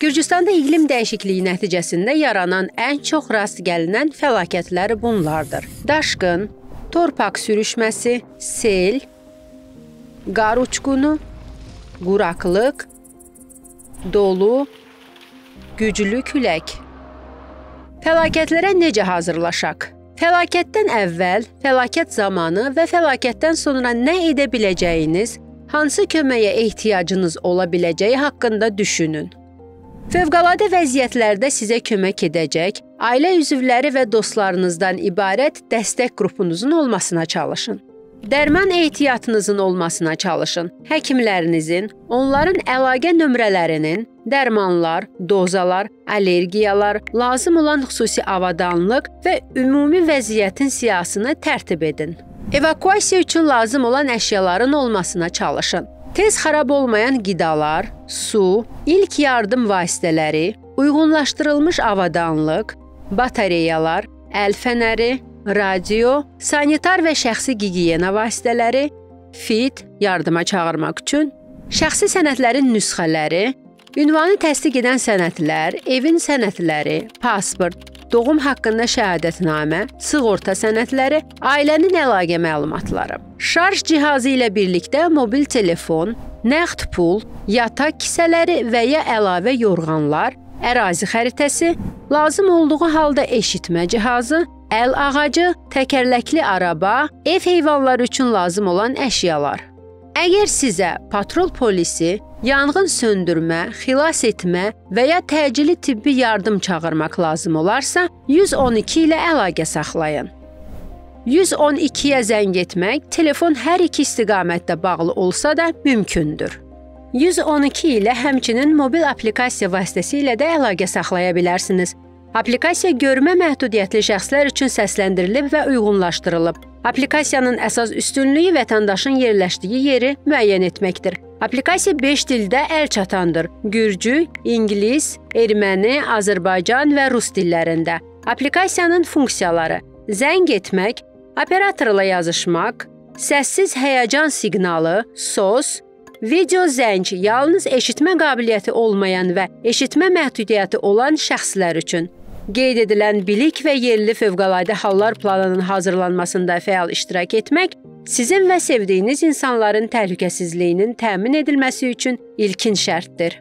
Gürcüstanda iqlim dəyişikliyi nəticəsində yaranan ən çox rast gəlinən fəlakətlər bunlardır: daşqın, torpaq sürüşməsi, sel, qar uçqunu, quraqlıq, dolu, güclü külək. Fəlakətlərə necə hazırlaşaq? Fəlakətdən əvvəl, fəlakət zamanı və fəlakətdən sonra nə edə biləcəyiniz, hansı köməyə ehtiyacınız ola biləcəyi haqqında düşünün. Fövqəladə vəziyyətlərdə sizə kömək edəcək ailə üzvləri və dostlarınızdan ibarət dəstək qrupunuzun olmasına çalışın. Dərman ehtiyatınızın olmasına çalışın. Həkimlərinizin, onların əlaqə nömrələrinin, dərmanlar, dozalar, allergiyalar, lazım olan xüsusi avadanlıq və ümumi vəziyyətin siyahısını tərtib edin. Evakuasiya üçün lazım olan əşyaların olmasına çalışın. Tez xarab olmayan qidalar, su, ilk yardım vasitələri, uyğunlaşdırılmış avadanlıq, batareyalar, əl fənəri, radio, sanitar və şəxsi gigiyena vasitələri, fit yardıma çağırmaq üçün, şəxsi sənədlərin nüsxələri, ünvanı təsdiq edən sənədlər, evin sənədləri, pasport, doğum haqqında şəhadətnamə, sığorta sənədləri, ailənin əlaqə məlumatları. Şarj cihazı ilə birlikdə mobil telefon, nəqd pul, yataq kisələri və ya əlavə yorğanlar, ərazi xəritəsi, lazım olduğu halda eşitmə cihazı, əl ağacı, təkərləkli araba, ev heyvanları üçün lazım olan əşyalar. Əgər sizə patrul polisi, yanğın söndürmə, xilas etmə və ya təcili tibbi yardım çağırmaq lazım olarsa, 112 ilə əlaqə saxlayın. 112-yə zəng etmək telefon hər iki istiqamətdə bağlı olsa da mümkündür. 112 ilə həmçinin mobil applikasiya vasitəsilə də əlaqə saxlaya bilərsiniz. Applikasiya görmə məhdudiyyətli şəxslər üçün səsləndirilib və uyğunlaşdırılıb. Applikasiyanın əsas üstünlüyü vətəndaşın yerləşdiyi yeri müəyyən etməkdir. Applikasiya 5 dildə əlçatandır: Gürcü, ingilis, erməni, Azərbaycan və rus dillərində. Applikasiyanın funksiyaları: zəng etmək, operatorla yazışmaq, səssiz həyəcan siqnalı, SOS, Video zəng yalnız eşitmə qabiliyyəti olmayan və eşitmə məhdudiyyəti olan şəxslər üçün qeyd edilən bilik və yerli fövqəladə hallar planının hazırlanmasında fəal iştirak etmək sizin və sevdiyiniz insanların təhlükəsizliyinin təmin edilməsi üçün ilkin şərtdir.